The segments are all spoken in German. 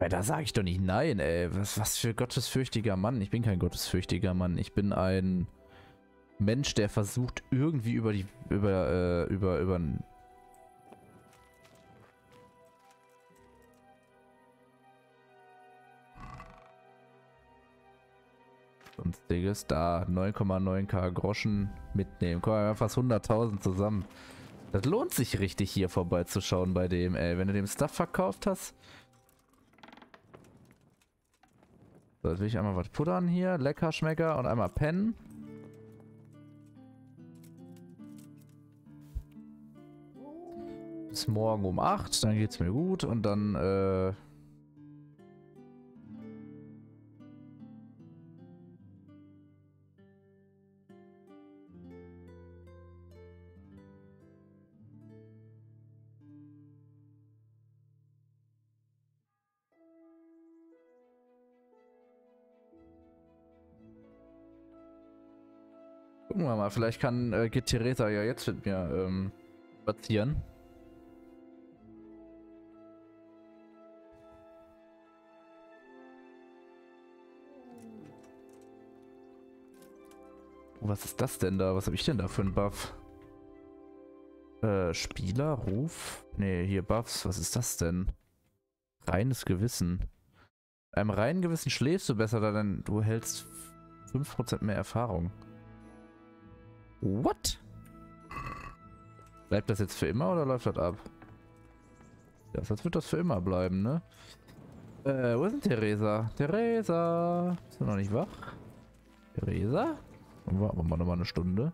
Ja, da sage ich doch nicht nein, ey. Was, was für gottesfürchtiger Mann. Ich bin kein gottesfürchtiger Mann. Ich bin ein Mensch, der versucht irgendwie über die über äh, über über sonstiges da 9,9k Groschen mitnehmen. Kommen wir fast 100.000 zusammen. Das lohnt sich richtig hier vorbeizuschauen bei dem, ey. Wenn du dem Stuff verkauft hast. So, jetzt will ich einmal was puddern hier. Lecker Schmecker und einmal pennen. Bis morgen um 8, dann geht's mir gut und dann, äh vielleicht kann äh, geht Theresa ja jetzt mit mir ähm, spazieren. Was ist das denn da? Was habe ich denn da für einen Buff? Äh, Spieler, Ruf? Ne, hier Buffs. Was ist das denn? Reines Gewissen. Mit einem reinen Gewissen schläfst du besser, denn du hältst 5% mehr Erfahrung. What? Bleibt das jetzt für immer oder läuft das ab? Ja, sonst wird das für immer bleiben, ne? Äh, wo ist denn Theresa? Theresa! Bist du noch nicht wach? Theresa? Warten wir mal nochmal eine Stunde.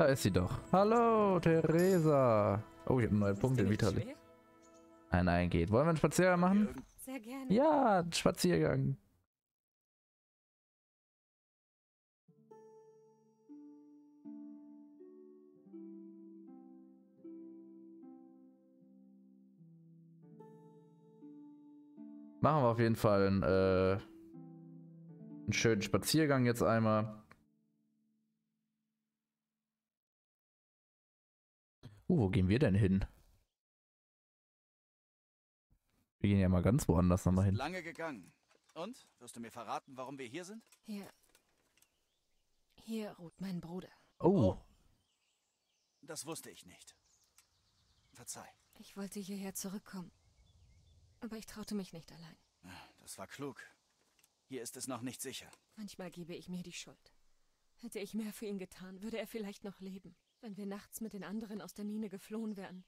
Da ist sie doch. Hallo, Theresa. Oh, ich habe einen neuen Punkt in Vitali. Nein, nein, geht. Wollen wir einen Spaziergang machen? Sehr gerne. Ja, einen Spaziergang. Machen wir auf jeden Fall einen, äh, einen schönen Spaziergang jetzt einmal. Uh, wo gehen wir denn hin? Wir gehen ja mal ganz woanders nochmal hin. Lange gegangen. Und? Wirst du mir verraten, warum wir hier sind? Hier. Hier ruht mein Bruder. Oh, Das wusste ich nicht. Verzeih. Ich wollte hierher zurückkommen. Aber ich traute mich nicht allein. Das war klug. Hier ist es noch nicht sicher. Manchmal gebe ich mir die Schuld. Hätte ich mehr für ihn getan, würde er vielleicht noch leben. Wenn wir nachts mit den anderen aus der Mine geflohen wären,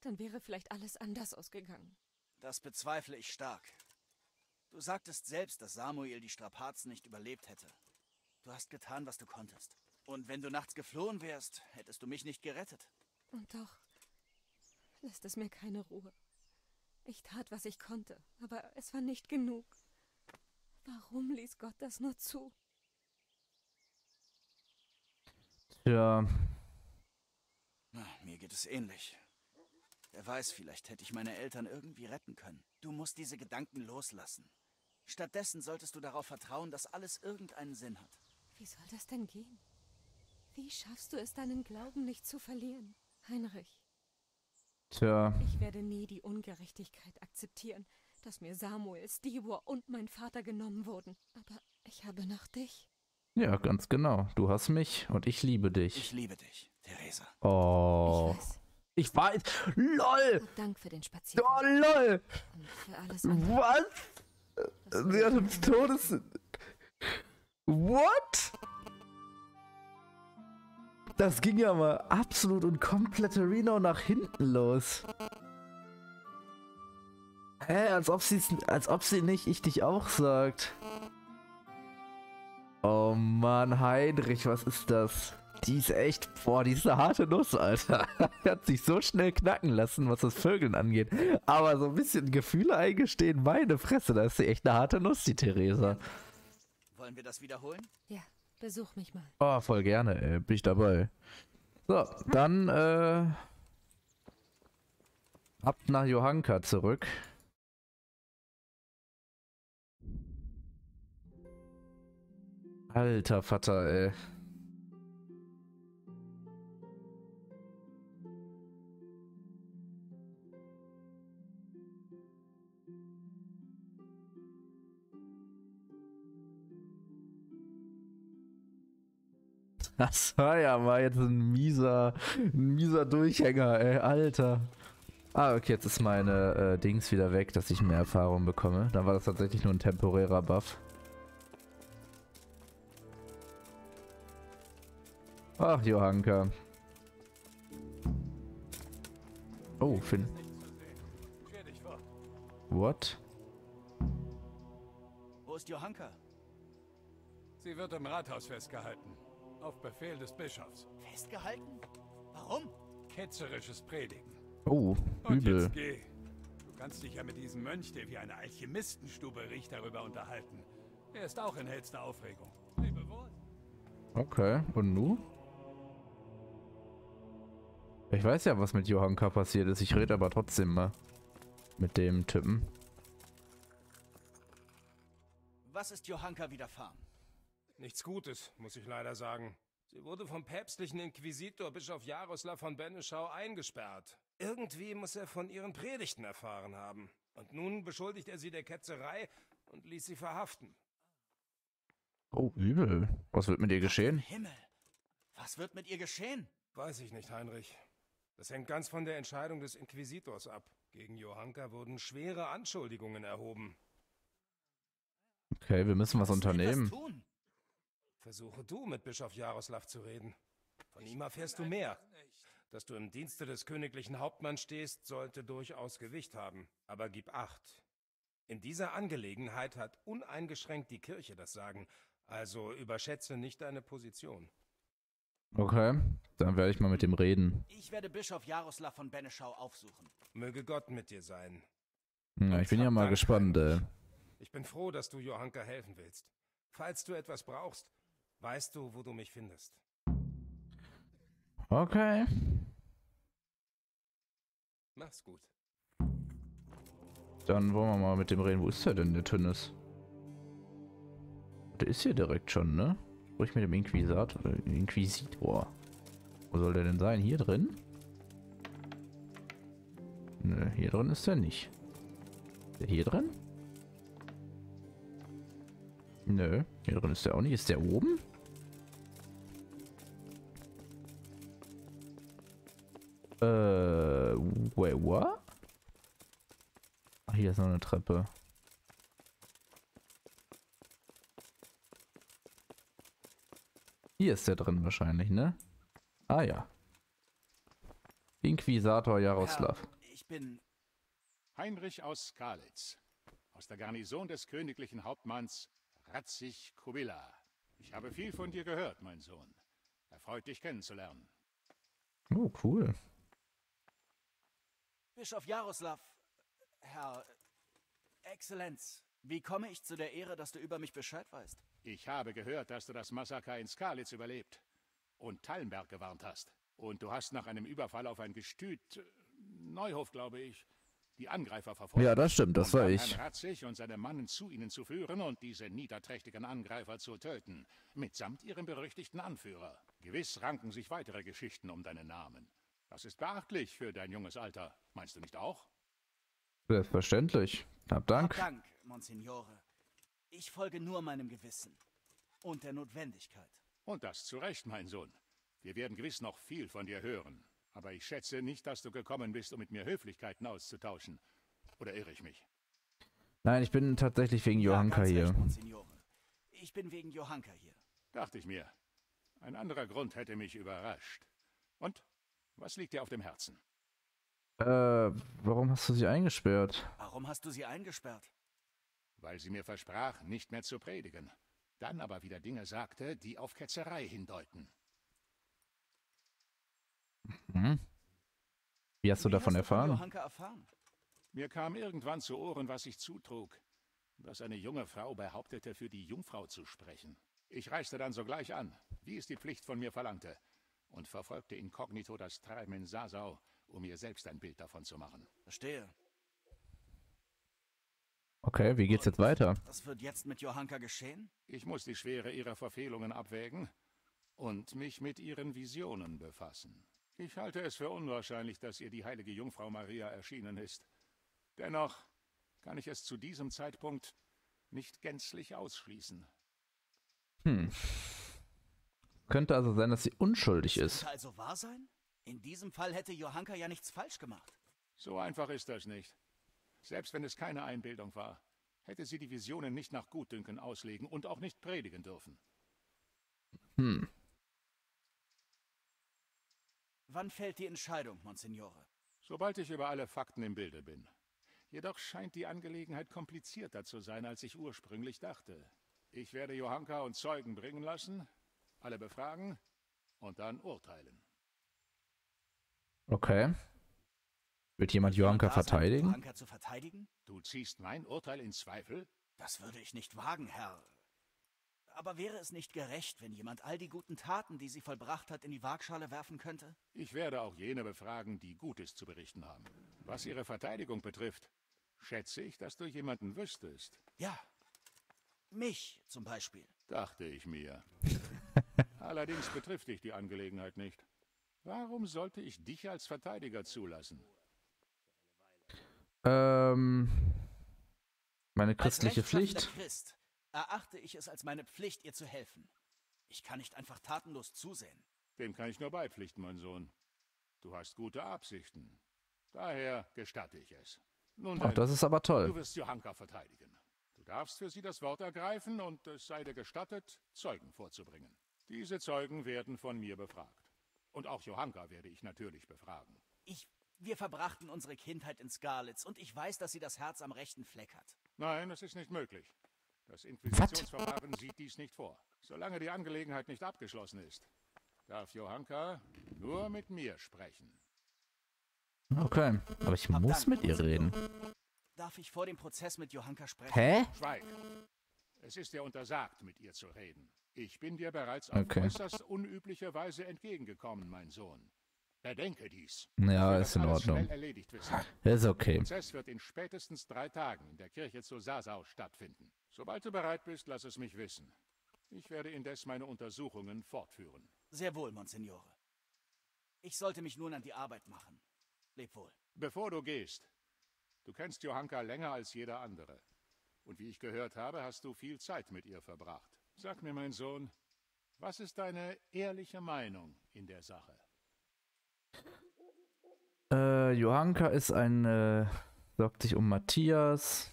dann wäre vielleicht alles anders ausgegangen. Das bezweifle ich stark. Du sagtest selbst, dass Samuel die Strapazen nicht überlebt hätte. Du hast getan, was du konntest. Und wenn du nachts geflohen wärst, hättest du mich nicht gerettet. Und doch lässt es mir keine Ruhe. Ich tat, was ich konnte, aber es war nicht genug. Warum ließ Gott das nur zu? ja. Na, Mir geht es ähnlich. Wer weiß, vielleicht hätte ich meine Eltern irgendwie retten können. Du musst diese Gedanken loslassen. Stattdessen solltest du darauf vertrauen, dass alles irgendeinen Sinn hat. Wie soll das denn gehen? Wie schaffst du es, deinen Glauben nicht zu verlieren? Heinrich, Tja. ich werde nie die Ungerechtigkeit akzeptieren, dass mir Samuel, Stibor und mein Vater genommen wurden. Aber ich habe noch dich. Ja, ganz genau. Du hast mich und ich liebe dich. Ich liebe dich, Theresa. Oh. Ich weiß. Ich weiß. LOL! Dank für den Spaziergang Oh, LOL! Was? Das Sie hat uns Todes... What? Das ging ja mal absolut und komplett Reno nach hinten los. Hä, als ob sie als ob sie nicht ich dich auch sagt. Oh Mann, Heinrich, was ist das? Die ist echt, boah, die ist eine harte Nuss, Alter. Hat sich so schnell knacken lassen, was das Vögeln angeht. Aber so ein bisschen Gefühle eingestehen, meine Fresse, da ist sie echt eine harte Nuss, die Theresa. Wollen wir das wiederholen? Ja, besuch mich mal. Oh, voll gerne, ey. Bin ich dabei. So, dann, äh. Ab nach Johanka zurück. Alter Vater, ey. Das war ja mal jetzt ein mieser, ein mieser Durchhänger, ey, Alter. Ah, okay, jetzt ist meine äh, Dings wieder weg, dass ich mehr Erfahrung bekomme. Dann war das tatsächlich nur ein temporärer Buff. Ach, Johanka. Oh, Finn. What? Wo ist Johanka? Sie wird im Rathaus festgehalten. Auf Befehl des Bischofs. Festgehalten? Warum? Ketzerisches Predigen. Oh, Und übel. jetzt geh. Du kannst dich ja mit diesem Mönch, der wie eine Alchemistenstube riecht, darüber unterhalten. Er ist auch in hellster Aufregung. Lebe wohl. Okay, und nu? Ich weiß ja, was mit Johanka passiert ist. Ich rede aber trotzdem mal mit dem Typen. Was ist Johanka widerfahren? Nichts Gutes, muss ich leider sagen. Sie wurde vom päpstlichen Inquisitor Bischof Jaroslav von Benneschau eingesperrt. Irgendwie muss er von ihren Predigten erfahren haben. Und nun beschuldigt er sie der Ketzerei und ließ sie verhaften. Oh, übel. Was wird mit ihr geschehen? Himmel! Was wird mit ihr geschehen? Weiß ich nicht, Heinrich. Das hängt ganz von der Entscheidung des Inquisitors ab. Gegen Johanka wurden schwere Anschuldigungen erhoben. Okay, wir müssen was unternehmen. Versuche du mit Bischof Jaroslav zu reden. Von ihm erfährst du mehr. Dass du im Dienste des königlichen Hauptmanns stehst, sollte durchaus Gewicht haben. Aber gib acht. In dieser Angelegenheit hat uneingeschränkt die Kirche das Sagen. Also überschätze nicht deine Position. Okay, dann werde ich mal mit dem reden. Ich werde Bischof Jaroslav von Beneschau aufsuchen. Möge Gott mit dir sein. Ja, ich bin ja mal Dank, gespannt, ey. Heinrich. Ich bin froh, dass du Johanka helfen willst. Falls du etwas brauchst, weißt du, wo du mich findest. Okay. Mach's gut. Dann wollen wir mal mit dem reden. Wo ist der denn, der Tünnes? Der ist hier direkt schon, ne? Sprich mit dem Inquisitor. Inquisitor. Wo soll der denn sein? Hier drin? Nö, hier drin ist er nicht. Ist der hier drin? Nö, hier drin ist der auch nicht. Ist der oben? Äh, wait, what? Ach, hier ist noch eine Treppe. Hier ist der drin wahrscheinlich, ne? Ah ja. Inquisitor Jaroslav. Herr, ich bin. Heinrich aus Skalitz, aus der Garnison des königlichen Hauptmanns Ratzig Kubila. Ich habe viel von dir gehört, mein Sohn. Erfreut dich kennenzulernen. Oh, cool. Bischof Jaroslav. Herr. Exzellenz, wie komme ich zu der Ehre, dass du über mich Bescheid weißt? Ich habe gehört, dass du das Massaker in Skalitz überlebt und Tallenberg gewarnt hast. Und du hast nach einem Überfall auf ein Gestüt, äh, Neuhof, glaube ich, die Angreifer verfolgt. Ja, das stimmt, das war ich. Herrn Ratzig und seine Mannen zu ihnen zu führen und diese niederträchtigen Angreifer zu töten, mitsamt ihrem berüchtigten Anführer. Gewiss ranken sich weitere Geschichten um deinen Namen. Das ist beachtlich für dein junges Alter, meinst du nicht auch? Selbstverständlich. Hab Dank. Hab Dank, Monsignore. Ich folge nur meinem Gewissen und der Notwendigkeit. Und das zu Recht, mein Sohn. Wir werden gewiss noch viel von dir hören. Aber ich schätze nicht, dass du gekommen bist, um mit mir Höflichkeiten auszutauschen. Oder irre ich mich? Nein, ich bin tatsächlich wegen Johanka ja, ganz hier. Recht. Ich bin wegen Johanka hier. Dachte ich mir. Ein anderer Grund hätte mich überrascht. Und? Was liegt dir auf dem Herzen? Äh, warum hast du sie eingesperrt? Warum hast du sie eingesperrt? Weil sie mir versprach, nicht mehr zu predigen. Dann aber wieder Dinge sagte, die auf Ketzerei hindeuten. Hm? Wie hast du Wie davon hast Du erfahren? Johanka erfahren? Mir kam irgendwann zu Ohren, was sich zutrug. Dass eine junge Frau behauptete, für die Jungfrau zu sprechen. Ich reiste dann sogleich an, wie es die Pflicht von mir verlangte, und verfolgte inkognito das Treiben in Sasau, um mir selbst ein Bild davon zu machen. Verstehe. Okay, wie geht's jetzt weiter? Was wird jetzt mit Johanka geschehen? Ich muss die Schwere ihrer Verfehlungen abwägen und mich mit ihren Visionen befassen. Ich halte es für unwahrscheinlich, dass ihr die heilige Jungfrau Maria erschienen ist. Dennoch kann ich es zu diesem Zeitpunkt nicht gänzlich ausschließen. Hm. Könnte also sein, dass sie unschuldig Das ist. könnte also wahr sein? In diesem Fall hätte Johanka ja nichts falsch gemacht. So einfach ist das nicht. Selbst wenn es keine Einbildung war, hätte sie die Visionen nicht nach Gutdünken auslegen und auch nicht predigen dürfen. Hm. Wann fällt die Entscheidung, Monsignore? Sobald ich über alle Fakten im Bilde bin. Jedoch scheint die Angelegenheit komplizierter zu sein, als ich ursprünglich dachte. Ich werde Johanka und Zeugen bringen lassen, alle befragen und dann urteilen. Okay. Wird jemand Johanka verteidigen? Johanka zu verteidigen? Du ziehst mein Urteil in Zweifel? Das würde ich nicht wagen, Herr. Aber wäre es nicht gerecht, wenn jemand all die guten Taten, die sie vollbracht hat, in die Waagschale werfen könnte? Ich werde auch jene befragen, die Gutes zu berichten haben. Was ihre Verteidigung betrifft, schätze ich, dass du jemanden wüsstest. Ja. Mich zum Beispiel. Dachte ich mir. Allerdings betrifft dich die Angelegenheit nicht. Warum sollte ich dich als Verteidiger zulassen? Ähm. Meine christliche Pflicht. Christ erachte ich es als meine Pflicht, ihr zu helfen. Ich kann nicht einfach tatenlos zusehen. Dem kann ich nur beipflichten, mein Sohn. Du hast gute Absichten. Daher gestatte ich es. Nun Ach, das ist aber du toll. wirst Johanka verteidigen. Du darfst für sie das Wort ergreifen und es sei dir gestattet, Zeugen vorzubringen. Diese Zeugen werden von mir befragt. Und auch Johanka werde ich natürlich befragen. Ich. Wir verbrachten unsere Kindheit in Skarlitz und ich weiß, dass sie das Herz am rechten Fleck hat. Nein, das ist nicht möglich. Das Inquisitionsverfahren sieht dies nicht vor. Solange die Angelegenheit nicht abgeschlossen ist, darf Johanka nur mit mir sprechen. Okay. Aber ich Hab muss Dank, mit ihr reden. Darf ich vor dem Prozess mit Johanka sprechen? Hä? Schweig. Es ist dir untersagt, mit ihr zu reden. Ich bin dir bereits auf Okay. äußerst unübliche Weise entgegengekommen, mein Sohn. Bedenke dies. Ja, ist in Ordnung. Erledigt wissen. Ist okay. Der Prozess wird in spätestens drei Tagen in der Kirche zu Sasau stattfinden. Sobald du bereit bist, lass es mich wissen. Ich werde indes meine Untersuchungen fortführen. Sehr wohl, Monsignore. Ich sollte mich nun an die Arbeit machen. Leb wohl. Bevor du gehst, du kennst Johanka länger als jeder andere. Und wie ich gehört habe, hast du viel Zeit mit ihr verbracht. Sag mir, mein Sohn, was ist deine ehrliche Meinung in der Sache? Äh, Johanka ist ein, äh, sorgt sich um Matthias.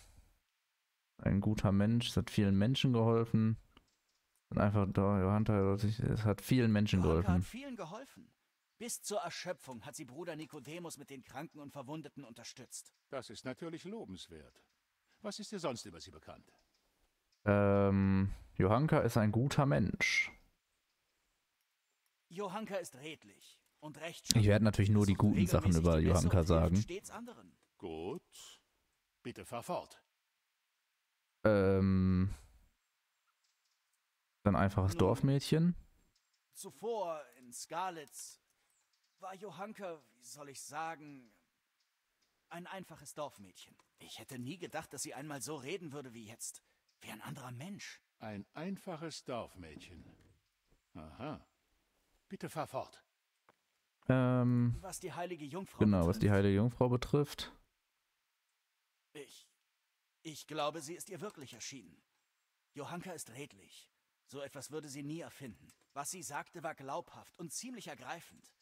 Ein guter Mensch, es hat vielen Menschen geholfen. Und einfach da, Johanka, es hat vielen Menschen Johanka geholfen. hat vielen geholfen. Bis zur Erschöpfung hat sie Bruder Nikodemus mit den Kranken und Verwundeten unterstützt. Das ist natürlich lobenswert. Was ist dir sonst über sie bekannt? Ähm, Johanka ist ein guter Mensch. Johanka ist redlich. Ich werde natürlich nur die guten Sachen über Johanka sagen. Stets anderen. Gut. Bitte fahr fort. Ähm, ein einfaches Nun. Dorfmädchen. Zuvor in Skalitz war Johanka, wie soll ich sagen, ein einfaches Dorfmädchen. Ich hätte nie gedacht, dass sie einmal so reden würde wie jetzt. Wie ein anderer Mensch. Ein einfaches Dorfmädchen. Aha. Bitte fahr fort. Ähm, Was die heilige Jungfrau genau, was die betrifft. heilige Jungfrau betrifft. Ich. Ich glaube, sie ist ihr wirklich erschienen. Johanka ist redlich. So etwas würde sie nie erfinden. Was sie sagte, war glaubhaft und ziemlich ergreifend.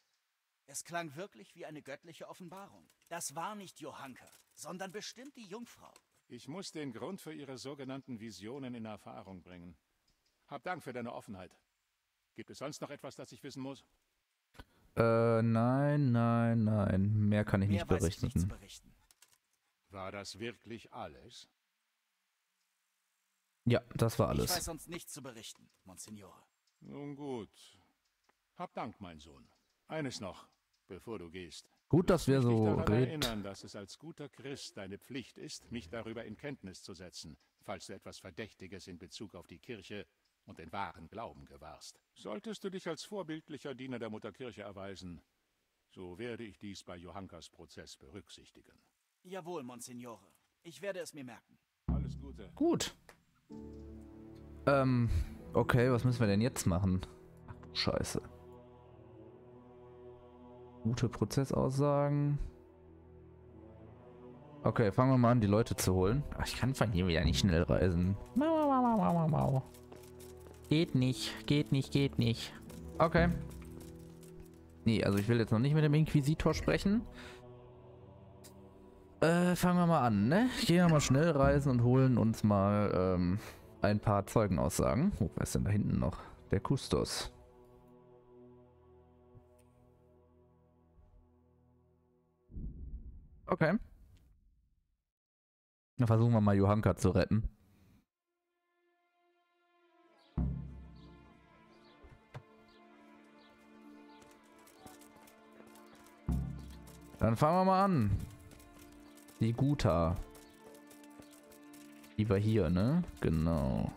Es klang wirklich wie eine göttliche Offenbarung. Das war nicht Johanka, sondern bestimmt die Jungfrau. Ich muss den Grund für Ihre sogenannten Visionen in Erfahrung bringen. Hab Dank für deine Offenheit. Gibt es sonst noch etwas, das ich wissen muss? Äh, nein, nein, nein. Mehr kann ich Mehr nicht weiß ich nicht zu berichten. berichten. War das wirklich alles? Ja, das war Ich weiß alles. sonst nichts zu berichten, Monsignore. Nun gut. Hab Dank, mein Sohn. Eines noch, bevor du gehst. Gut, dass wir so daran reden. erinnern, dass es als guter Christ deine Pflicht ist, mich darüber in Kenntnis zu setzen, falls du etwas Verdächtiges in Bezug auf die Kirche und den wahren Glauben gewahrst. Solltest du dich als vorbildlicher Diener der Mutterkirche erweisen, so werde ich dies bei Johankas Prozess berücksichtigen. Jawohl, Monsignore. Ich werde es mir merken. Alles Gute. Gut. Ähm, okay, was müssen wir denn jetzt machen? Ach du Scheiße. Gute Prozessaussagen. Okay, fangen wir mal an, die Leute zu holen. Ach, ich kann von hier wieder nicht schnell reisen. Mau, mau, mau, mau, mau, mau. Geht nicht, geht nicht, geht nicht. Okay. Nee, also ich will jetzt noch nicht mit dem Inquisitor sprechen. Äh, fangen wir mal an, ne? Gehen wir mal schnell reisen und holen uns mal ähm, ein paar Zeugenaussagen. Oh, wer ist denn da hinten noch? Der Kustos. Okay. Dann versuchen wir mal Johanka zu retten. Dann fangen wir mal an. Die Guta. Die war hier, ne? Genau.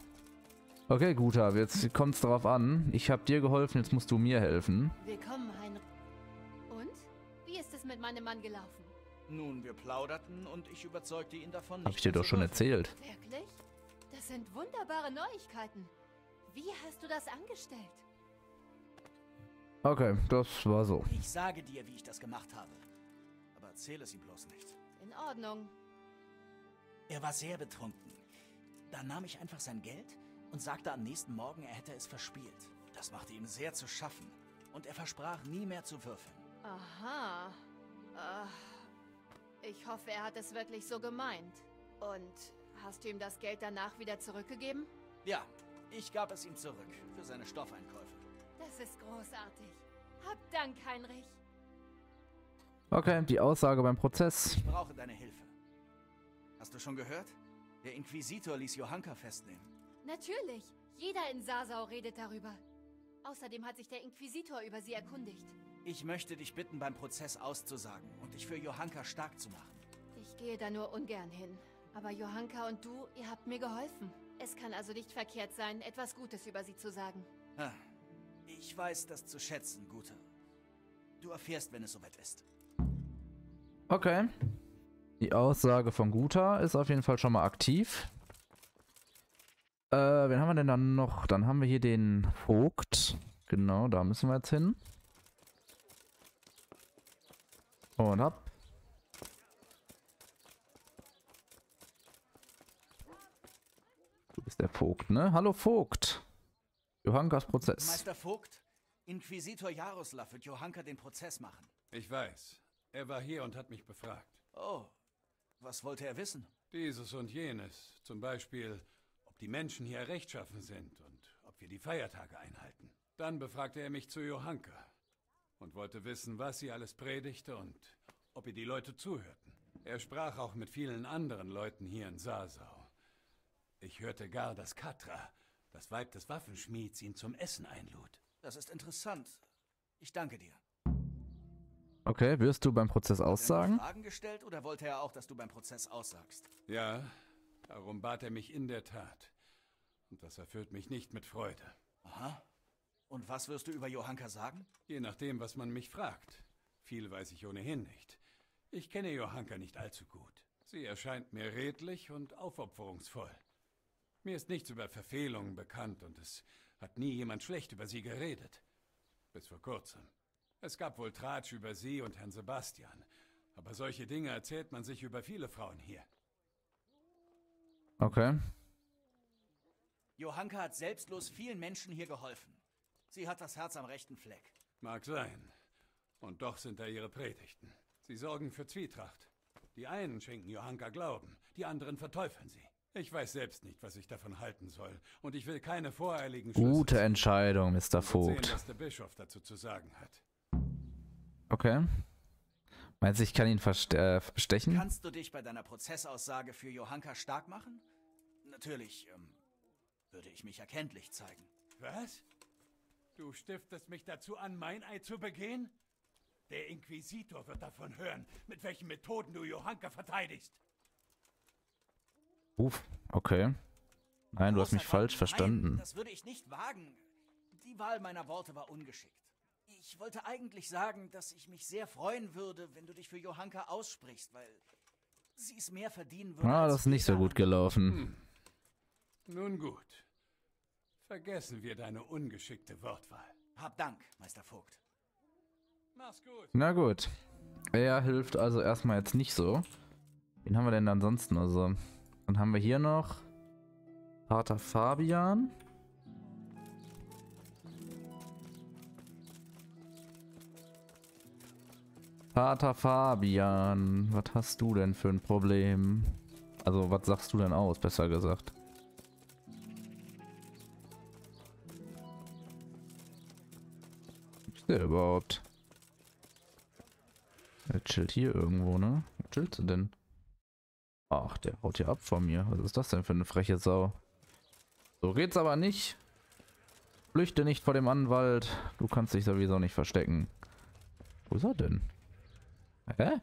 Okay, Guta, jetzt kommt's drauf an. Ich habe dir geholfen, jetzt musst du mir helfen. Willkommen, Heinrich. Und? Wie ist es mit meinem Mann gelaufen? Nun, wir plauderten und ich überzeugte ihn davon, Hab nicht ich dir doch schon erzählt. Wirklich? Das sind wunderbare Neuigkeiten. Wie hast du das angestellt? Okay, das war so. Ich sage dir, wie ich das gemacht habe. Aber erzähle es ihm bloß nicht. In Ordnung. Er war sehr betrunken. Dann nahm ich einfach sein Geld und sagte am nächsten Morgen, er hätte es verspielt. Das machte ihm sehr zu schaffen. Und er versprach, nie mehr zu würfeln. Aha. Äh, ich hoffe, er hat es wirklich so gemeint. Und hast du ihm das Geld danach wieder zurückgegeben? Ja, ich gab es ihm zurück für seine Stoffeinkäufe. Das ist großartig. Hab Dank, Heinrich. Okay, die Aussage beim Prozess. Ich brauche deine Hilfe. Hast du schon gehört? Der Inquisitor ließ Johanka festnehmen. Natürlich. Jeder in Sasau redet darüber. Außerdem hat sich der Inquisitor über sie erkundigt. Ich möchte dich bitten, beim Prozess auszusagen und dich für Johanka stark zu machen. Ich gehe da nur ungern hin. Aber Johanka und du, ihr habt mir geholfen. Es kann also nicht verkehrt sein, etwas Gutes über sie zu sagen. Ich weiß das zu schätzen, Guter. Du erfährst, wenn es soweit ist. Okay. Die Aussage von Guta ist auf jeden Fall schon mal aktiv. Äh, wen haben wir denn dann noch? Dann haben wir hier den Vogt. Genau, da müssen wir jetzt hin. Und ab. Du bist der Vogt, ne? Hallo Vogt. Johankas Prozess. Meister Vogt, Inquisitor Jaroslav wird Johanka den Prozess machen. Ich weiß. Er war hier und hat mich befragt. Oh, was wollte er wissen? Dieses und jenes. Zum Beispiel, ob die Menschen hier rechtschaffen sind und ob wir die Feiertage einhalten. Dann befragte er mich zu Johanka und wollte wissen, was sie alles predigte und ob ihr die Leute zuhörten. Er sprach auch mit vielen anderen Leuten hier in Sasau. Ich hörte gar, dass Katra, das Weib des Waffenschmieds, ihn zum Essen einlud. Das ist interessant. Ich danke dir. Okay, wirst du beim Prozess er aussagen? Fragen gestellt oder wollte er auch, dass du beim Prozess aussagst? Ja, darum bat er mich in der Tat. Und das erfüllt mich nicht mit Freude. Aha. Und was wirst du über Johanka sagen? Je nachdem, was man mich fragt. Viel weiß ich ohnehin nicht. Ich kenne Johanka nicht allzu gut. Sie erscheint mir redlich und aufopferungsvoll. Mir ist nichts über Verfehlungen bekannt und es hat nie jemand schlecht über sie geredet. Bis vor kurzem. Es gab wohl Tratsch über sie und Herrn Sebastian. Aber solche Dinge erzählt man sich über viele Frauen hier. Okay. Johanka hat selbstlos vielen Menschen hier geholfen. Sie hat das Herz am rechten Fleck. Mag sein. Und doch sind da ihre Predigten. Sie sorgen für Zwietracht. Die einen schenken Johanka Glauben, die anderen verteufeln sie. Ich weiß selbst nicht, was ich davon halten soll. Und ich will keine voreiligen Schlüsse Gute. Entscheidung, Mr. Wir sehen, Vogt. was der Bischof dazu zu sagen hat. Okay. Meinst du, ich kann ihn äh, bestechen? Kannst du dich bei deiner Prozessaussage für Johanka stark machen? Natürlich, ähm, würde ich mich erkenntlich zeigen. Was? Du stiftest mich dazu an, Meineid zu begehen? Der Inquisitor wird davon hören, mit welchen Methoden du Johanka verteidigst. Uff, okay. Nein, du hast mich falsch verstanden. Nein, das würde ich nicht wagen. Die Wahl meiner Worte war ungeschickt. Ich wollte eigentlich sagen, dass ich mich sehr freuen würde, wenn du dich für Johanka aussprichst, weil sie es mehr verdienen würde. Ah, das ist nicht so gut gelaufen. Hm. Nun gut. Vergessen wir deine ungeschickte Wortwahl. Hab Dank, Meister Vogt. Mach's gut. Na gut. Er hilft also erstmal jetzt nicht so. Wen haben wir denn ansonsten? Also, dann haben wir hier noch Pater Fabian. Pater Fabian, was hast du denn für ein Problem? Also, was sagst du denn aus, besser gesagt? Was ist der überhaupt? Er chillt hier irgendwo, ne? Wo chillt sie denn? Ach, der haut hier ab von mir. Was ist das denn für eine freche Sau? So geht's aber nicht. Flüchte nicht vor dem Anwalt. Du kannst dich sowieso nicht verstecken. Wo ist er denn? Hä?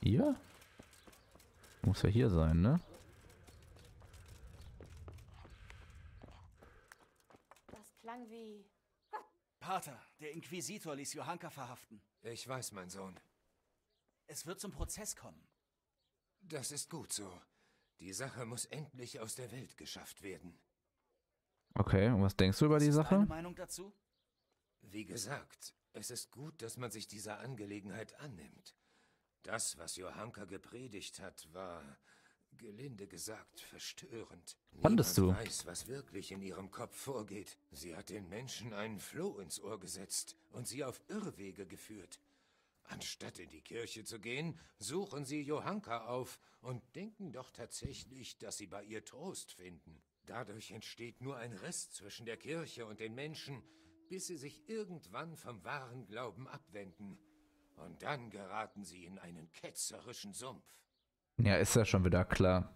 Hier? Muss ja hier sein, ne? Das klang wie... Pater, der Inquisitor ließ Johanka verhaften. Ich weiß, mein Sohn. Es wird zum Prozess kommen. Das ist gut so. Die Sache muss endlich aus der Welt geschafft werden. Okay, und was denkst du über Was die ist Sache? Deine Meinung dazu? Wie gesagt, es ist gut, dass man sich dieser Angelegenheit annimmt. Das, was Johanka gepredigt hat, war, gelinde gesagt, verstörend. Fandest Niemand du? weiß, was wirklich in ihrem Kopf vorgeht. Sie hat den Menschen einen Floh ins Ohr gesetzt und sie auf Irrwege geführt. Anstatt in die Kirche zu gehen, suchen sie Johanka auf und denken doch tatsächlich, dass sie bei ihr Trost finden. Dadurch entsteht nur ein Riss zwischen der Kirche und den Menschen, bis sie sich irgendwann vom wahren Glauben abwenden. Und dann geraten sie in einen ketzerischen Sumpf. Ja, ist ja schon wieder klar.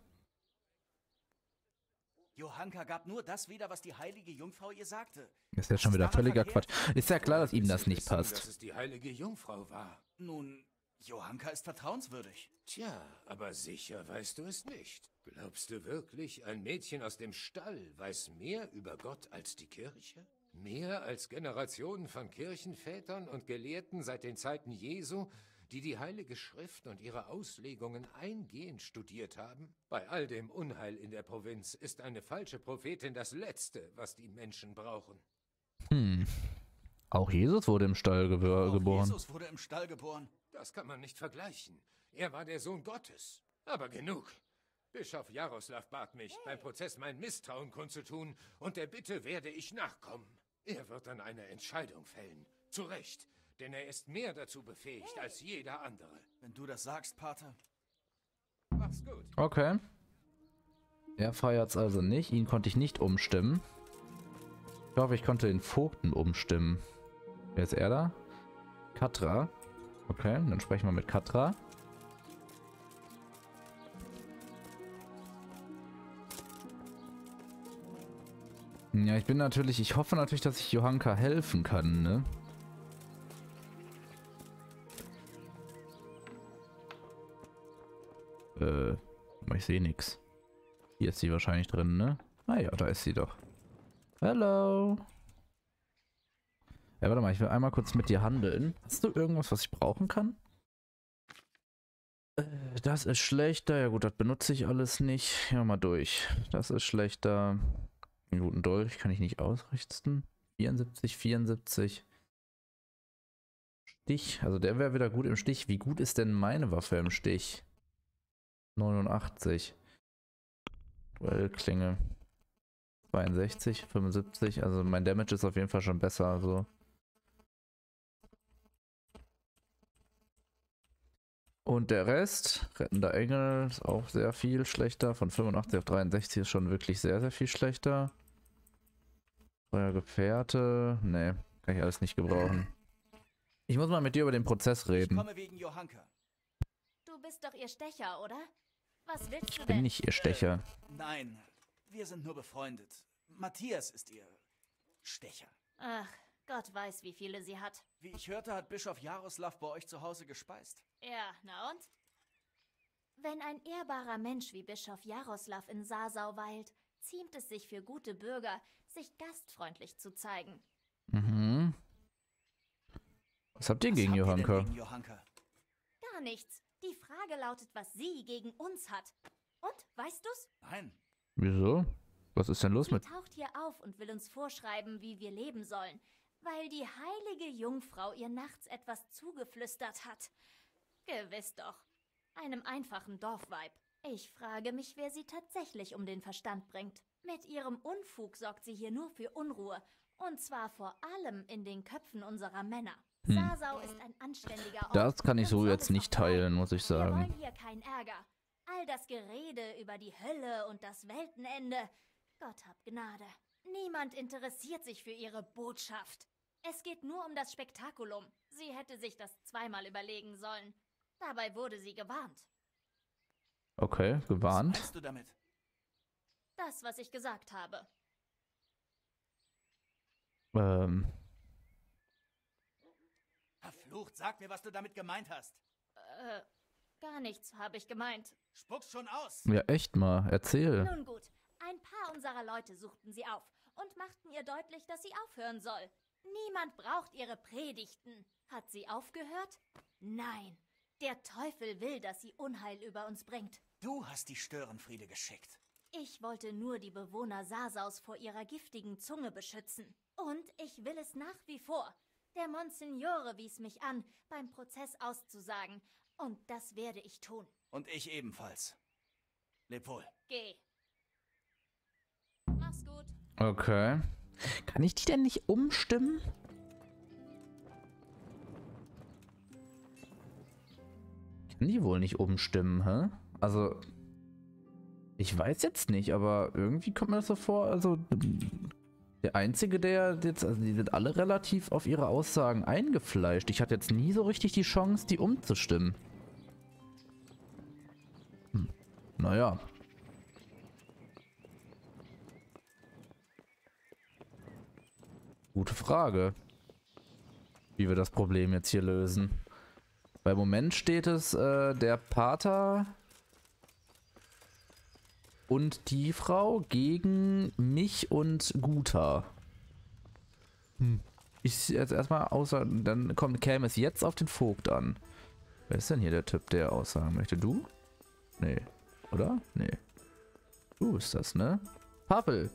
Johanka gab nur das wieder, was die heilige Jungfrau ihr sagte. Ist ja schon ist wieder völliger verkehrt? Quatsch. Ist ja klar, dass ihm das nicht wissen, Dass passt. es die heilige Jungfrau war. Nun, Johanka ist vertrauenswürdig. Tja, aber sicher weißt du es nicht. Glaubst du wirklich, ein Mädchen aus dem Stall weiß mehr über Gott als die Kirche? Mehr als Generationen von Kirchenvätern und Gelehrten seit den Zeiten Jesu, die die Heilige Schrift und ihre Auslegungen eingehend studiert haben? Bei all dem Unheil in der Provinz ist eine falsche Prophetin das Letzte, was die Menschen brauchen. Hm. Auch Jesus wurde im Stall gew- Auch geboren. Jesus wurde im Stall geboren. Das kann man nicht vergleichen. Er war der Sohn Gottes. Aber genug. Bischof Jaroslav bat mich, beim Prozess mein Misstrauen kundzutun, und der Bitte werde ich nachkommen. Er wird dann eine Entscheidung fällen. Zu Recht, denn er ist mehr dazu befähigt als jeder andere. Wenn du das sagst, Pater. Mach's gut. Okay. Er feiert's also nicht. Ihn konnte ich nicht umstimmen. Ich hoffe, ich konnte den Vogten umstimmen. Wer ist er da? Katra. Okay, dann sprechen wir mit Katra. Ja, ich bin natürlich, ich hoffe natürlich, dass ich Johanka helfen kann, ne? Äh, aber ich sehe nix. Hier ist sie wahrscheinlich drin, ne? Ah ja, da ist sie doch. Hello. Ja, warte mal, ich will einmal kurz mit dir handeln. Hast du irgendwas, was ich brauchen kann? Äh, das ist schlechter. Ja gut, das benutze ich alles nicht. Ja, mal durch. Das ist schlechter. Den guten Dolch kann ich nicht ausrichten. 74, 74. Stich. Also der wäre wieder gut im Stich. Wie gut ist denn meine Waffe im Stich? 89. Duellklinge. 62, 75. Also mein Damage ist auf jeden Fall schon besser. Also. Und der Rest, rettender Engel, ist auch sehr viel schlechter. Von 85 auf 63 ist schon wirklich sehr, sehr viel schlechter. Euer Gefährte. Nee, kann ich alles nicht gebrauchen. Ich muss mal mit dir über den Prozess Ich reden. komme wegen Johanka. Du bist doch ihr Stecher, oder? Was willst du Ich bin denn? nicht ihr Stecher. Nein, wir sind nur befreundet. Matthias ist ihr Stecher. Ach, Gott weiß, wie viele sie hat. Wie ich hörte, hat Bischof Jaroslav bei euch zu Hause gespeist. Ja, na und? Wenn ein ehrbarer Mensch wie Bischof Jaroslav in Sasau weilt, ziemt es sich für gute Bürger, sich gastfreundlich zu zeigen. Mhm. Was habt ihr Was gegen habt ihr denn Johanka? Gegen Johanka? Gar nichts. Die Frage lautet, was sie gegen uns hat. Und, weißt du's? Nein. Wieso? Was ist denn los Sie mit... taucht hier auf und will uns vorschreiben, wie wir leben sollen, weil die heilige Jungfrau ihr nachts etwas zugeflüstert hat. Gewiss doch. Einem einfachen Dorfweib. Ich frage mich, wer sie tatsächlich um den Verstand bringt. Mit ihrem Unfug sorgt sie hier nur für Unruhe. Und zwar vor allem in den Köpfen unserer Männer. Sasau ist ein anständiger Ort. Das kann ich so jetzt nicht teilen, muss ich Wir sagen. wollen hier keinen Ärger. All das Gerede über die Hölle und das Weltenende. Gott hab Gnade. Niemand interessiert sich für ihre Botschaft. Es geht nur um das Spektakulum. Sie hätte sich das zweimal überlegen sollen. Dabei wurde sie gewarnt. Okay, Was gewarnt. meinst du damit? Das, was ich gesagt habe. Ähm, Verflucht, sag mir, was du damit gemeint hast. Äh, gar nichts habe ich gemeint. Spuck's schon aus. ja, echt mal, erzähl. Nun gut, ein paar unserer Leute suchten sie auf und machten ihr deutlich, dass sie aufhören soll. Niemand braucht ihre Predigten. Hat sie aufgehört? Nein. Der Teufel will, dass sie Unheil über uns bringt. Du hast die Störenfriede geschickt. Ich wollte nur die Bewohner Sasaus vor ihrer giftigen Zunge beschützen. Und ich will es nach wie vor. Der Monsignore wies mich an, beim Prozess auszusagen. Und das werde ich tun. Und ich ebenfalls. Leb wohl. Geh. Mach's gut. Okay. Kann ich die denn nicht umstimmen? Kann die wohl nicht umstimmen, hä? Also, ich weiß jetzt nicht, aber irgendwie kommt mir das so vor, also der Einzige, der jetzt, also die sind alle relativ auf ihre Aussagen eingefleischt. Ich hatte jetzt nie so richtig die Chance, die umzustimmen. Hm. Naja. Gute Frage. Wie wir das Problem jetzt hier lösen. Bei Moment steht es, äh, der Pater und die Frau gegen mich und Guta. Hm. Ich jetzt erstmal außer, dann kommt, käme es jetzt auf den Vogt an. Wer ist denn hier der Typ, der aussagen möchte? Du? Nee. Oder? Nee. Du bist das, ne? Pavel.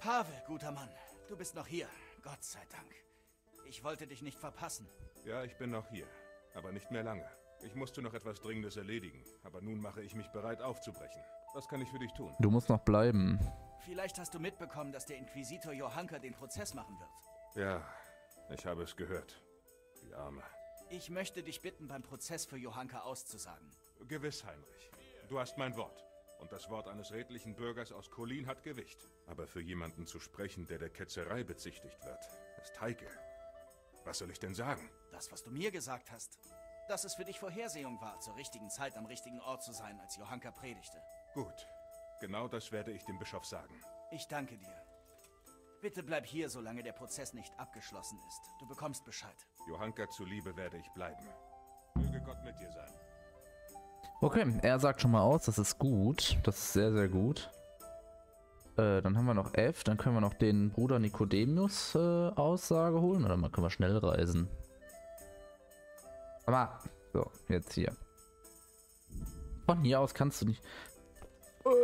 Pavel, guter Mann. Du bist noch hier. Gott sei Dank. Ich wollte dich nicht verpassen. Ja, ich bin noch hier. Aber nicht mehr lange. Ich musste noch etwas Dringendes erledigen. Aber nun mache ich mich bereit aufzubrechen. Was kann ich für dich tun? Du musst noch bleiben. Vielleicht hast du mitbekommen, dass der Inquisitor Johanka den Prozess machen wird. Ja, ich habe es gehört. Die Arme. Ich möchte dich bitten, beim Prozess für Johanka auszusagen. Gewiss, Heinrich. Du hast mein Wort. Und das Wort eines redlichen Bürgers aus Kolin hat Gewicht. Aber für jemanden zu sprechen, der der Ketzerei bezichtigt wird, ist heikel. Was soll ich denn sagen? Das, was du mir gesagt hast. Dass es für dich Vorhersehung war, zur richtigen Zeit am richtigen Ort zu sein, als Johanka predigte. Gut. Genau das werde ich dem Bischof sagen. Ich danke dir. Bitte bleib hier, solange der Prozess nicht abgeschlossen ist. Du bekommst Bescheid. Johanka zuliebe werde ich bleiben. Möge Gott mit dir sein. Okay, er sagt schon mal aus, das ist gut. Das ist sehr, sehr gut. Äh, dann haben wir noch F, dann können wir noch den Bruder Nicodemus äh, Aussage holen. Oder mal können wir schnell reisen. Aber, so, jetzt hier. Von hier aus kannst du nicht.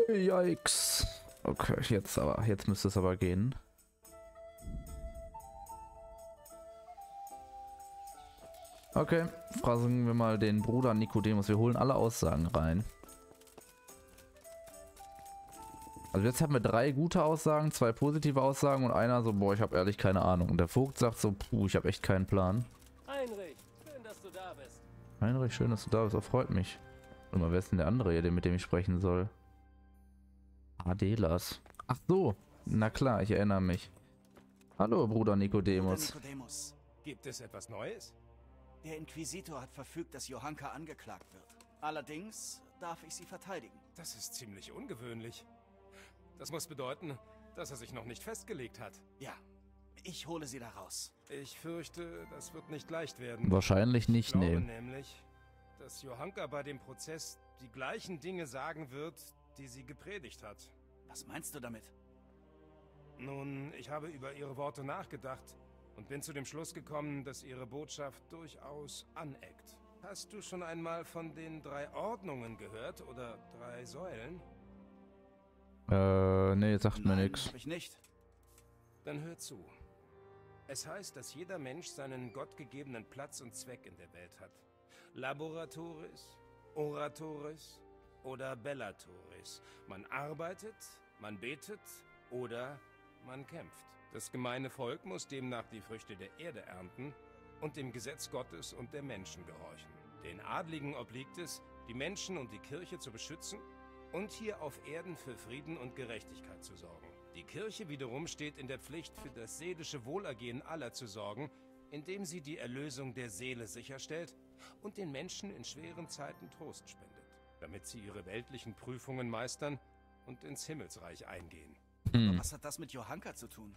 Oh, yikes. Okay, jetzt aber, jetzt müsste es aber gehen. Okay, fragen wir mal den Bruder Nikodemus. Wir holen alle Aussagen rein. Also jetzt haben wir drei gute Aussagen, zwei positive Aussagen und einer so, boah, ich habe ehrlich keine Ahnung. Und der Vogt sagt so, puh, ich habe echt keinen Plan. Heinrich, schön, dass du da bist. Heinrich, schön, dass du da bist. Das freut mich. Warte mal, wer ist denn der andere hier, mit dem ich sprechen soll? Adelas. Ach so. Na klar, ich erinnere mich. Hallo, Bruder Bruder Nikodemus. Nikodemus, Gibt es etwas Neues? der Inquisitor hat verfügt, dass Johanka angeklagt wird. Allerdings darf ich sie verteidigen. Das ist ziemlich ungewöhnlich. Das muss bedeuten, dass er sich noch nicht festgelegt hat. Ja, ich hole sie da raus. Ich fürchte, das wird nicht leicht werden. Wahrscheinlich Ich nicht, glaube nee. nämlich, dass Johanka bei dem Prozess die gleichen Dinge sagen wird, die sie gepredigt hat. Was meinst du damit? Nun, ich habe über ihre Worte nachgedacht und bin zu dem Schluss gekommen, dass ihre Botschaft durchaus aneckt. Hast du schon einmal von den drei Ordnungen gehört oder drei Säulen? Äh, nee, sagt mir nix. hab ich nicht. Dann hör zu. Es heißt, dass jeder Mensch seinen gottgegebenen Platz und Zweck in der Welt hat. Laboratoris, Oratoris oder Bellatoris. Man arbeitet, man betet oder man kämpft. Das gemeine Volk muss demnach die Früchte der Erde ernten und dem Gesetz Gottes und der Menschen gehorchen. Den Adligen obliegt es, die Menschen und die Kirche zu beschützen und hier auf Erden für Frieden und Gerechtigkeit zu sorgen. Die Kirche wiederum steht in der Pflicht, für das seelische Wohlergehen aller zu sorgen, indem sie die Erlösung der Seele sicherstellt und den Menschen in schweren Zeiten Trost spendet, damit sie ihre weltlichen Prüfungen meistern und ins Himmelsreich eingehen. Hm. Was hat das mit Johanka zu tun?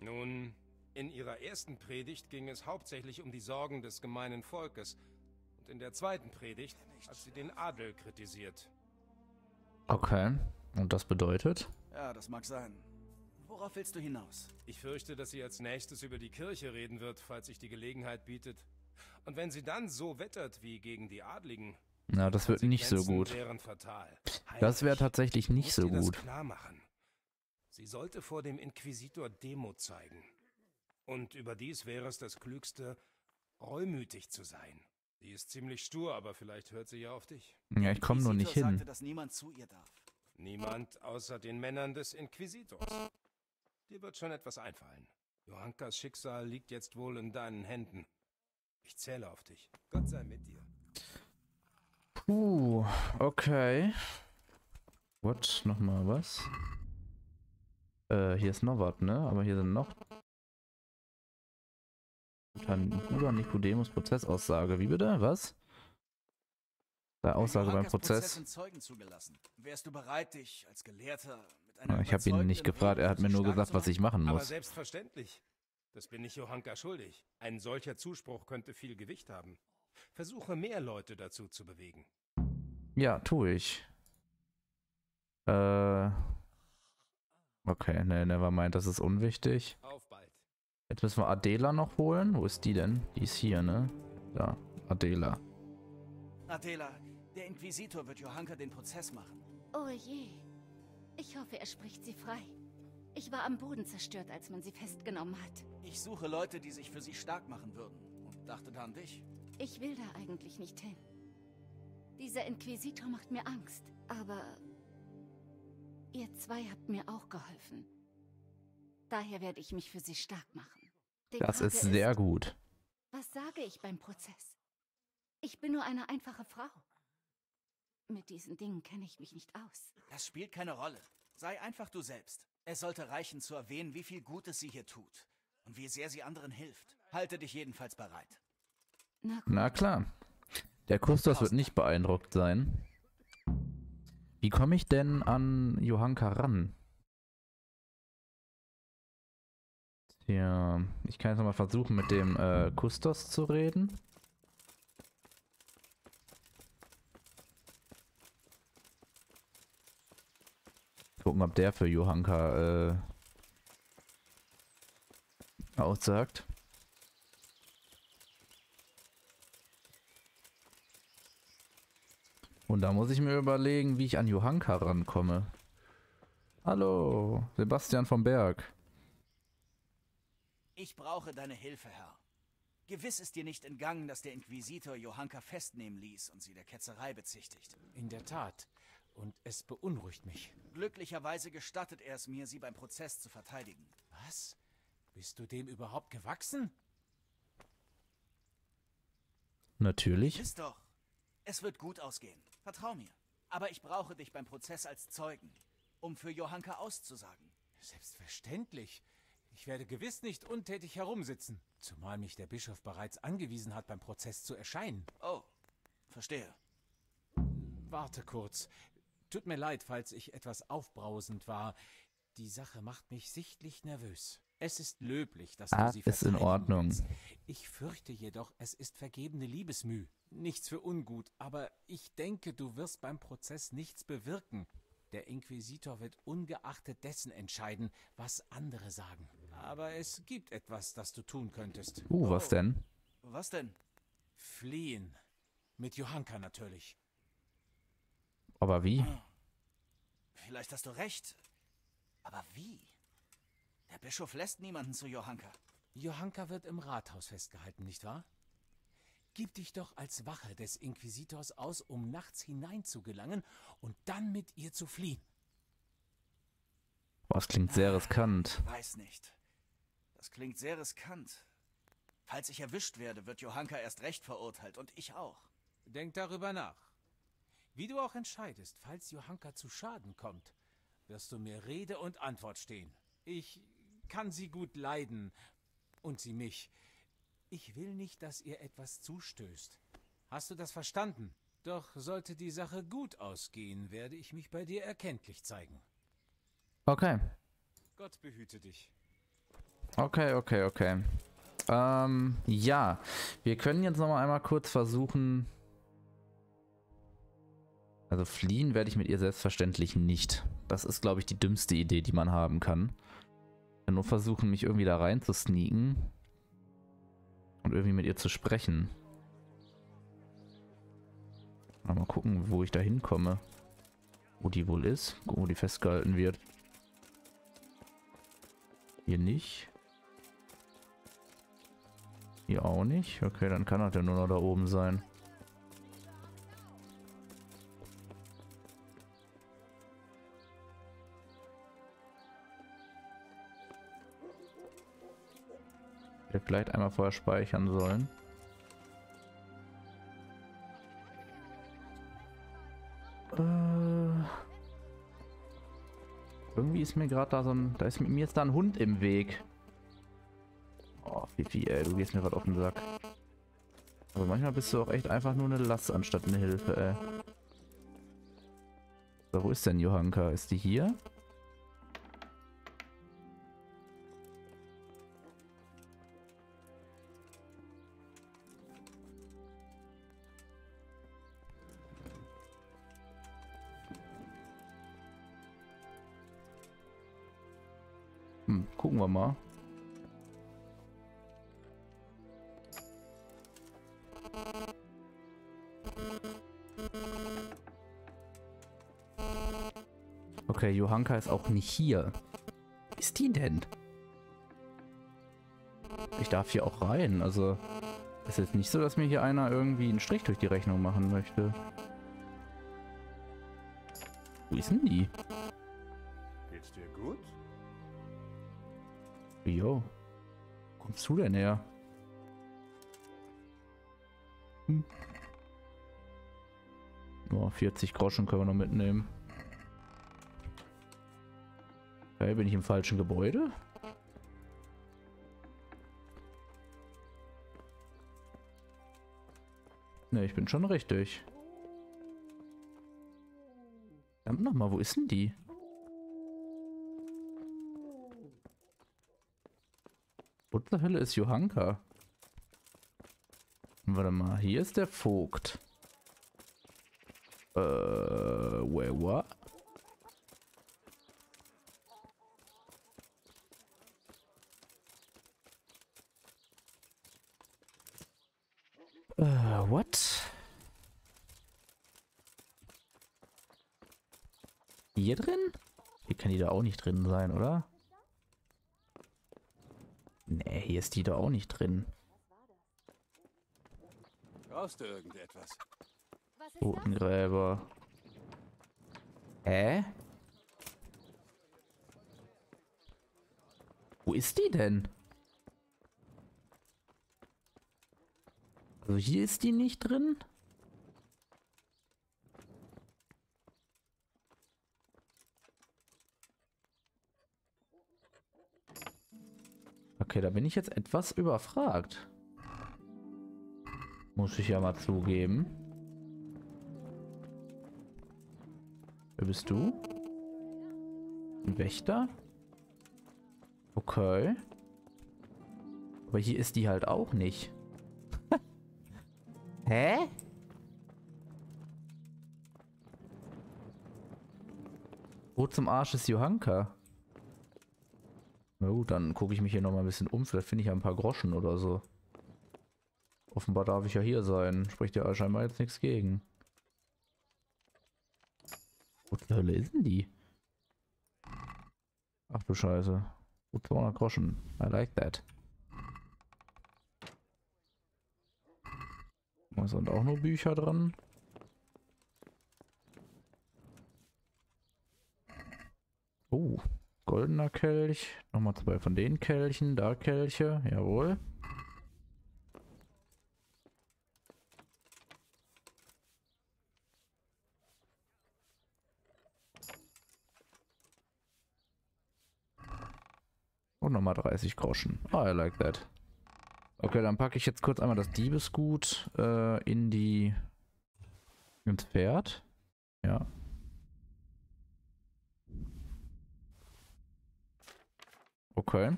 Nun, in ihrer ersten Predigt ging es hauptsächlich um die Sorgen des gemeinen Volkes und in der zweiten Predigt hat sie den Adel kritisiert. Okay. Und das bedeutet? Ja, das mag sein. Worauf willst du hinaus? Ich fürchte, dass sie als nächstes über die Kirche reden wird, falls sich die Gelegenheit bietet. Und wenn sie dann so wettert wie gegen die Adligen, Na, das wird nicht so gut. Das wäre tatsächlich nicht so gut. Sie sollte vor dem Inquisitor Demo zeigen. Und überdies wäre es das Klügste, reumütig zu sein. Sie ist ziemlich stur, aber vielleicht hört sie ja auf dich. Ja, ich komme nur nicht hin. sagte, dass niemand zu ihr darf. Niemand außer den Männern des Inquisitors. Dir wird schon etwas einfallen. Johankas Schicksal liegt jetzt wohl in deinen Händen. Ich zähle auf dich. Gott sei mit dir. Puh, okay. What? Nochmal was? Äh, hier ist noch was, ne? Aber hier sind noch. Bruder Nikodemus Prozessaussage. Wie bitte? Was? Da Aussage beim Prozess. bereit, dich als Gelehrter mit Ah, einer Ich habe ihn nicht gefragt, er hat mir nur gesagt, was ich machen Aber muss. selbstverständlich. Das bin ich Johanka schuldig. Ein solcher Zuspruch könnte viel Gewicht haben. Versuche mehr Leute dazu zu bewegen. Ja, tue ich. Äh. Okay, ne, nevermind, das ist unwichtig. Auf bald. Jetzt müssen wir Adela noch holen. Wo ist die denn? Die ist hier, ne? Da, Adela. Adela, der Inquisitor wird Johanka den Prozess machen. Oh je. Ich hoffe, er spricht sie frei. Ich war am Boden zerstört, als man sie festgenommen hat. Ich suche Leute, die sich für sie stark machen würden. Und dachte da an dich. Ich will da eigentlich nicht hin. Dieser Inquisitor macht mir Angst. Aber ihr zwei habt mir auch geholfen. Daher werde ich mich für sie stark machen. Die Das Frage ist sehr ist, gut. Was sage ich beim Prozess? Ich bin nur eine einfache Frau. Mit diesen Dingen kenne ich mich nicht aus. Das spielt keine Rolle. Sei einfach du selbst. Es sollte reichen zu erwähnen, wie viel Gutes sie hier tut. Und wie sehr sie anderen hilft. Halte dich jedenfalls bereit. Na. Na klar. Der Kustos wird nicht beeindruckt sein. Wie komme ich denn an Johanka ran? Tja, ich kann jetzt nochmal versuchen, mit dem äh, Kustos zu reden. Gucken, ob der für Johanka äh, aussagt. Und da muss ich mir überlegen, wie ich an Johanka rankomme. Hallo, Sebastian vom Berg. Ich brauche deine Hilfe, Herr. Gewiss ist dir nicht entgangen, dass der Inquisitor Johanka festnehmen ließ und sie der Ketzerei bezichtigt. In der Tat. Und es beunruhigt mich. Glücklicherweise gestattet er es mir, sie beim Prozess zu verteidigen. Was? Bist du dem überhaupt gewachsen? Natürlich. Ist doch. Es wird gut ausgehen. Vertrau mir. Aber ich brauche dich beim Prozess als Zeugen, um für Johanka auszusagen. Selbstverständlich. Ich werde gewiss nicht untätig herumsitzen. Zumal mich der Bischof bereits angewiesen hat, beim Prozess zu erscheinen. Oh, verstehe. Warte kurz. Tut mir leid, falls ich etwas aufbrausend war. Die Sache macht mich sichtlich nervös. Es ist löblich, dass Ah, du sie ist in Ordnung. willst. Ich fürchte jedoch, es ist vergebene Liebesmüh. Nichts für ungut, aber ich denke, du wirst beim Prozess nichts bewirken. Der Inquisitor wird ungeachtet dessen entscheiden, was andere sagen. Aber es gibt etwas, das du tun könntest. Uh, was denn? Was denn? Fliehen. Mit Johanka natürlich. Aber wie? Vielleicht hast du recht. Aber wie? Der Bischof lässt niemanden zu Johanka. Johanka wird im Rathaus festgehalten, nicht wahr? Gib dich doch als Wache des Inquisitors aus, um nachts hineinzugelangen und dann mit ihr zu fliehen. Das klingt sehr riskant. Weiß nicht. Das klingt sehr riskant. Falls ich erwischt werde, wird Johanka erst recht verurteilt und ich auch. Denk darüber nach. Wie du auch entscheidest, falls Johanka zu Schaden kommt, wirst du mir Rede und Antwort stehen. Ich kann sie gut leiden. Und sie mich. Ich will nicht, dass ihr etwas zustößt. Hast du das verstanden? Doch sollte die Sache gut ausgehen, werde ich mich bei dir erkenntlich zeigen. Okay. Gott behüte dich. Okay, okay, okay. Ähm, ja. Wir können jetzt noch mal einmal kurz versuchen... Also fliehen werde ich mit ihr selbstverständlich nicht. Das ist, glaube ich, die dümmste Idee, die man haben kann. Nur versuchen, mich irgendwie da rein zu sneaken. Und irgendwie mit ihr zu sprechen. Mal gucken, wo ich da hinkomme. Wo die wohl ist. Wo die festgehalten wird. Hier nicht. Hier auch nicht. Okay, dann kann das ja nur noch da oben sein. Wir vielleicht einmal vorher speichern sollen. Äh, irgendwie ist mir gerade da so ein... Da ist mit mir jetzt da ein Hund im Weg. Oh, Fifi, ey, du gehst mir gerade auf den Sack. Aber manchmal bist du auch echt einfach nur eine Last anstatt eine Hilfe, ey. So, wo ist denn Johanka? Ist die hier? Gucken wir mal. Okay, Johanka ist auch nicht hier. Wo ist die denn? Ich darf hier auch rein, also... Ist jetzt nicht so, dass mir hier einer irgendwie einen Strich durch die Rechnung machen möchte. Wo ist denn die? Wo kommst du denn her? Hm. Nur 40 Groschen können wir noch mitnehmen. Okay, bin ich im falschen Gebäude? Ne, ich bin schon richtig. Verdammt nochmal, wo ist denn die? Wo zur Hölle ist Johanka? Warte mal, hier ist der Vogt. Äh, wait, what? Äh, what? Hier drin? Hier kann die da auch nicht drin sein, oder? Hier ist die da auch nicht drin. Brauchst du irgendetwas? Totengräber. Hä? Wo ist die denn? Also hier ist die nicht drin? Okay, da bin ich jetzt etwas überfragt. Muss ich ja mal zugeben. Wer bist du? Ein Wächter? Okay. Aber hier ist die halt auch nicht. Hä? Wo zum Arsch ist Johanka? Gut, dann gucke ich mich hier noch mal ein bisschen um. Vielleicht finde ich ja ein paar Groschen oder so. Offenbar darf ich ja hier sein. Spricht ja scheinbar jetzt nichts gegen. Wo zur Hölle ist denn die? Ach du Scheiße. Gut 200 Groschen. I like that. Da sind auch nur Bücher dran. Oh, goldener Kelch. Nochmal zwei von den Kelchen. Da Kelche. Jawohl. Und nochmal 30 Groschen. Ah, I like that. Okay, dann packe ich jetzt kurz einmal das Diebesgut äh, in die ins Pferd. Ja. Okay.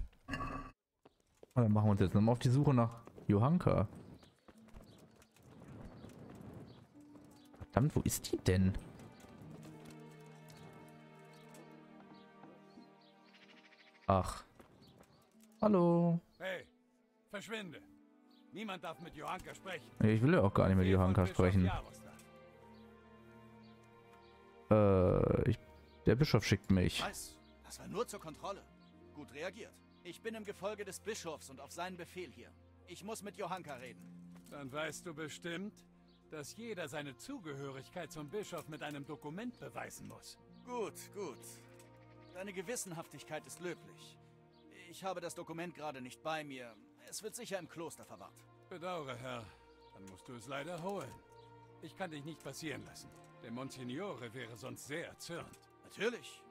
Und dann machen wir uns jetzt nochmal auf die Suche nach Johanka. Verdammt, wo ist die denn? Ach. Hallo. Hey, verschwinde. Niemand darf mit Johanka sprechen. Ich will ja auch gar nicht mit Johanka sprechen. Äh, ich, der Bischof schickt mich. Was? Das war nur zur Kontrolle. Gut reagiert. Ich bin im Gefolge des Bischofs und auf seinen Befehl hier. Ich muss mit Johanka reden. Dann weißt du bestimmt, dass jeder seine Zugehörigkeit zum Bischof mit einem Dokument beweisen muss. Gut, gut. Deine Gewissenhaftigkeit ist löblich. Ich habe das Dokument gerade nicht bei mir. Es wird sicher im Kloster verwahrt. Bedauere, Herr. Dann musst du es leider holen. Ich kann dich nicht passieren lassen. Der Monsignore wäre sonst sehr erzürnt. Natürlich.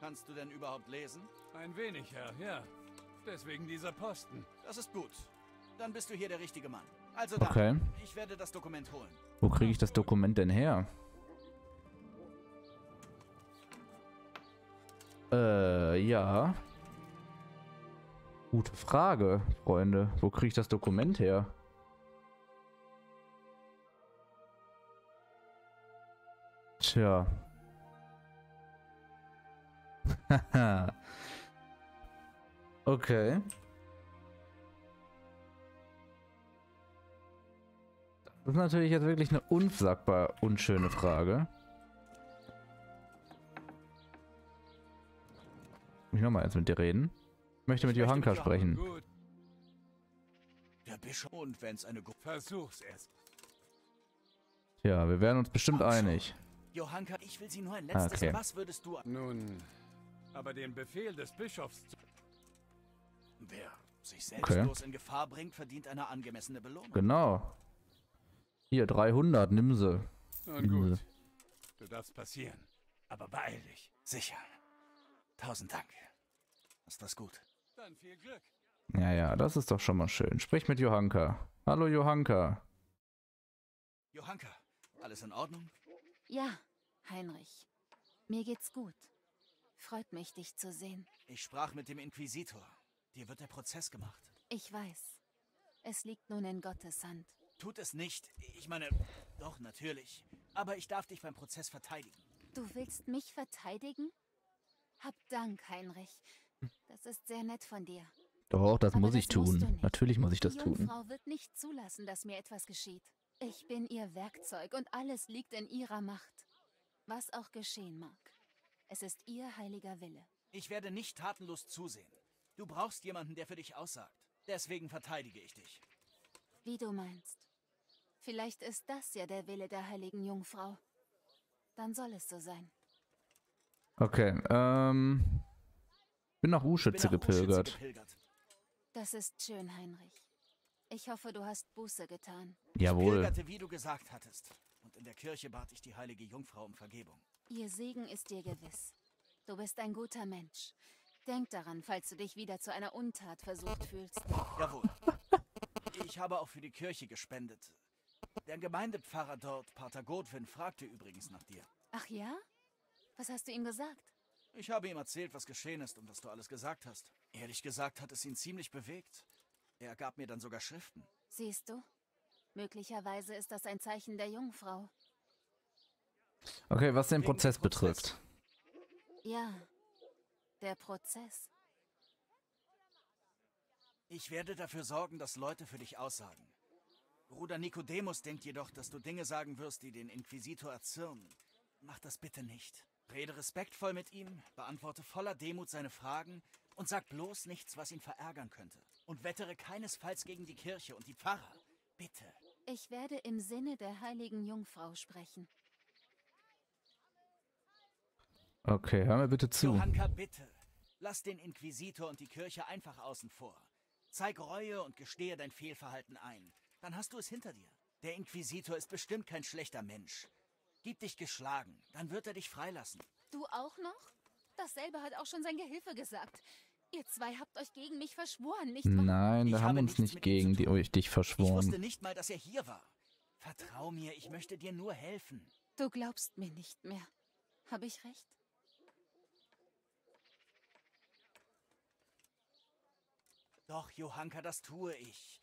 Kannst du denn überhaupt lesen? Ein wenig, Herr, ja. Deswegen dieser Posten. Das ist gut. Dann bist du hier der richtige Mann. Also dann, Okay. ich werde das Dokument holen. Wo kriege ich das Dokument denn her? Äh, ja. Gute Frage, Freunde. Wo kriege ich das Dokument her? Tja. Haha. okay. Das ist natürlich jetzt wirklich eine unsagbar unschöne Frage. Ich nochmal eins mit dir reden? Ich möchte mit Johanka sprechen. Gut, Der Bischof und wenn's eine versuch's erst. Tja, wir werden uns bestimmt einig. Johanka, ich will sie nur ein letztes. Okay. Was würdest du... Nun, aber den Befehl des Bischofs zu... Wer sich Okay. selbstlos in Gefahr bringt, verdient eine angemessene Belohnung. Genau. Hier, 300, nimm sie. Nun gut, du darfst passieren. Aber beeil dich. Sicher. Tausend Dank. Das war's gut. Dann viel Glück. Ja, ja, das ist doch schon mal schön. Sprich mit Johanka. Hallo Johanka. Johanka, alles in Ordnung? Ja, Heinrich. Mir geht's gut. Freut mich, dich zu sehen. Ich sprach mit dem Inquisitor. Dir wird der Prozess gemacht. Ich weiß. Es liegt nun in Gottes Hand. Tut es nicht. Ich meine, doch, natürlich. Aber ich darf dich beim Prozess verteidigen. Du willst mich verteidigen? Hab Dank, Heinrich. Das ist sehr nett von dir. Doch, das Aber muss ich das du tun. Natürlich muss ich das Die tun. Jungfrau wird nicht zulassen, dass mir etwas geschieht. Ich bin ihr Werkzeug und alles liegt in ihrer Macht. Was auch geschehen mag. Es ist ihr heiliger Wille. Ich werde nicht tatenlos zusehen. Du brauchst jemanden, der für dich aussagt. Deswegen verteidige ich dich. Wie du meinst. Vielleicht ist das ja der Wille der heiligen Jungfrau. Dann soll es so sein. Okay, ähm. Bin nach Ich bin Uschütze gepilgert. gepilgert. Das ist schön, Heinrich. Ich hoffe, du hast Buße getan. Ich Jawohl. pilgerte, wie du gesagt hattest. Und in der Kirche bat ich die heilige Jungfrau um Vergebung. Ihr Segen ist dir gewiss. Du bist ein guter Mensch. Denk daran, falls du dich wieder zu einer Untat versucht fühlst. Jawohl. Ich habe auch für die Kirche gespendet. Der Gemeindepfarrer dort, Pater Godwin, fragte übrigens nach dir. Ach ja? Was hast du ihm gesagt? Ich habe ihm erzählt, was geschehen ist und was du alles gesagt hast. Ehrlich gesagt hat es ihn ziemlich bewegt. Er gab mir dann sogar Schriften. Siehst du? Möglicherweise ist das ein Zeichen der Jungfrau. Okay, was den Prozess. betrifft. Ja, der Prozess. Ich werde dafür sorgen, dass Leute für dich aussagen. Bruder Nikodemus denkt jedoch, dass du Dinge sagen wirst, die den Inquisitor erzürnen. Mach das bitte nicht. Rede respektvoll mit ihm, beantworte voller Demut seine Fragen und sag bloß nichts, was ihn verärgern könnte. Und wettere keinesfalls gegen die Kirche und die Pfarrer. Bitte. Ich werde im Sinne der heiligen Jungfrau sprechen. Okay, hör mir bitte zu. Johanka, bitte. Lass den Inquisitor und die Kirche einfach außen vor. Zeig Reue und gestehe dein Fehlverhalten ein. Dann hast du es hinter dir. Der Inquisitor ist bestimmt kein schlechter Mensch. Gib dich geschlagen, dann wird er dich freilassen. Du auch noch? Dasselbe hat auch schon sein Gehilfe gesagt. Ihr zwei habt euch gegen mich verschworen, nicht wahr? Nein, wir Ich haben habe uns nicht gegen die, euch dich Ich verschworen. wusste nicht mal, dass er hier war. Vertrau mir, ich möchte dir nur helfen. Du glaubst mir nicht mehr. Habe ich recht? Doch, Johanka, das tue ich.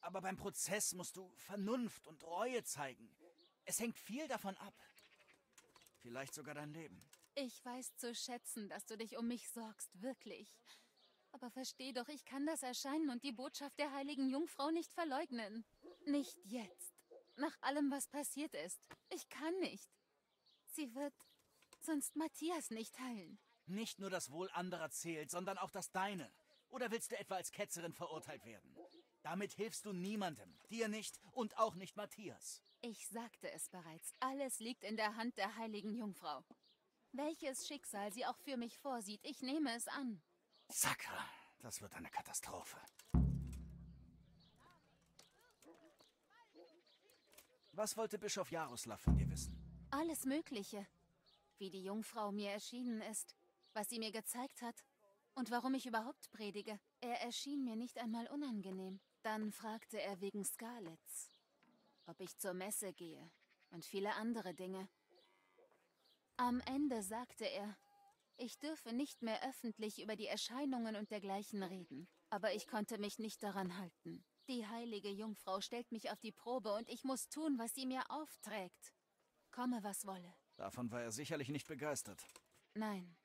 Aber beim Prozess musst du Vernunft und Reue zeigen. Es hängt viel davon ab. Vielleicht sogar dein Leben. Ich weiß zu schätzen, dass du dich um mich sorgst, wirklich. Aber versteh doch, ich kann das Erscheinen und die Botschaft der heiligen Jungfrau nicht verleugnen. Nicht jetzt. Nach allem, was passiert ist. Ich kann nicht. Sie wird sonst Matthias nicht heilen. Nicht nur das Wohl anderer zählt, sondern auch das deine. Oder willst du etwa als Ketzerin verurteilt werden? Damit hilfst du niemandem. Dir nicht und auch nicht Matthias. Ich sagte es bereits. Alles liegt in der Hand der heiligen Jungfrau. Welches Schicksal sie auch für mich vorsieht, ich nehme es an. Sakra, das wird eine Katastrophe. Was wollte Bischof Jaroslav von dir wissen? Alles Mögliche. Wie die Jungfrau mir erschienen ist, was sie mir gezeigt hat und warum ich überhaupt predige. Er erschien mir nicht einmal unangenehm. Dann fragte er wegen Scarlets, ob ich zur Messe gehe und viele andere Dinge. Am Ende sagte er, ich dürfe nicht mehr öffentlich über die Erscheinungen und dergleichen reden. Aber ich konnte mich nicht daran halten. Die heilige Jungfrau stellt mich auf die Probe und ich muss tun, was sie mir aufträgt. Komme, was wolle. Davon war er sicherlich nicht begeistert. Nein.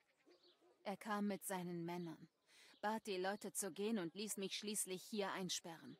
Er kam mit seinen Männern, bat die Leute zu gehen und ließ mich schließlich hier einsperren.